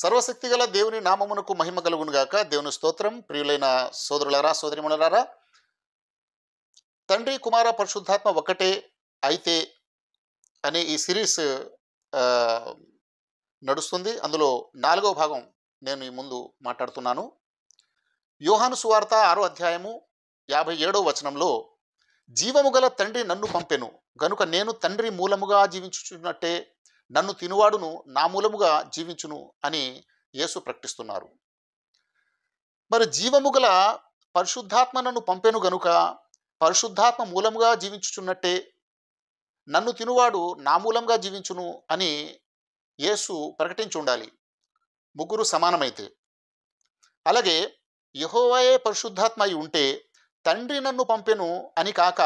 సర్వశక్తిగల దేవుని నామమునకు మహిమ కలుగునుగాక దేవుని స్తోత్రం. ప్రియులైన సోదరులరా సోదరిమణులరా తండ్రి కుమార పరిశుద్ధాత్మ ఒకటే అయితే అనే ఈ సిరీస్ నడుస్తుంది. అందులో నాలుగవ భాగం నేను ఈ ముందు మాట్లాడుతున్నాను. యోహాను సువార్త ఆరో అధ్యాయము యాభై ఏడవ వచనంలో జీవము గల తండ్రి నన్ను పంపెను. గనుక నేను తండ్రి మూలముగా జీవించుచున్నట్టే నన్ను తినువాడును నా మూలముగా జీవించును అని యేసు ప్రకటిస్తున్నారు. మరి జీవము గల పరిశుద్ధాత్మ నన్ను పంపెను గనుక పరిశుద్ధాత్మ మూలముగా జీవించుచున్నట్టే నన్ను తినువాడు నా మూలంగా జీవించును అని యేసు ప్రకటించి ఉండాలి ముగ్గురు సమానమైతే. అలాగే యహోవాయే పరిశుద్ధాత్మ అయి ఉంటే తండ్రి నన్ను పంపెను అని కాక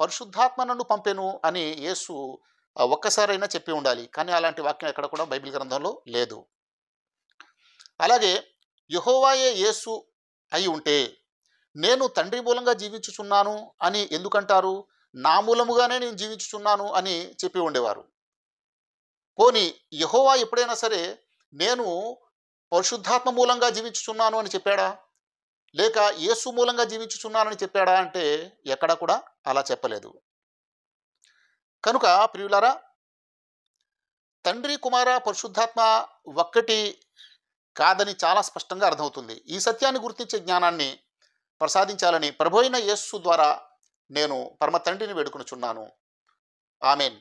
పరిశుద్ధాత్మ నన్ను పంపెను అని యేసు ఒక్కసారైనా చెప్పి ఉండాలి. కానీ అలాంటి వాక్యం ఎక్కడ కూడా బైబిల్ గ్రంథంలో లేదు. అలాగే యహోవాయే యేసు అయి ఉంటే నేను తండ్రి మూలంగా జీవించుచున్నాను అని ఎందుకంటారు? నా మూలముగానే నేను జీవించుచున్నాను అని చెప్పి ఉండేవారు. పోని యహోవా ఎప్పుడైనా సరే నేను పరిశుద్ధాత్మ మూలంగా జీవించుచున్నాను అని చెప్పాడా? లేక యేసు మూలంగా జీవించుచున్నానని చెప్పాడా? అంటే ఎక్కడ కూడా అలా చెప్పలేదు. కనుక ప్రియులారా తండ్రి కుమార పరిశుద్ధాత్మ ఒక్కటి కాదని చాలా స్పష్టంగా అర్థమవుతుంది. ఈ సత్యాన్ని గుర్తించే జ్ఞానాన్ని ప్రసాదించాలని ప్రభోయిన యేస్సు ద్వారా నేను పరమ తండ్రిని వేడుకునుచున్నాను. ఆమెన్.